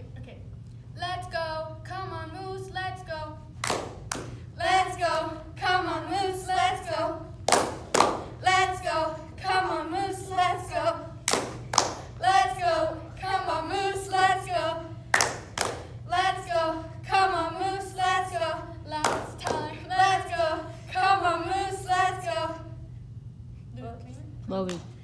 wait, okay. Let's go, come on Moose, let's go. Let's go, come on Moose, let's go. Let's go, come on Moose, let's go. Let's go, come on Moose, let's go. Let's go, come on Moose, let's go. Last time, let's go, come on Moose, let's go. Lower.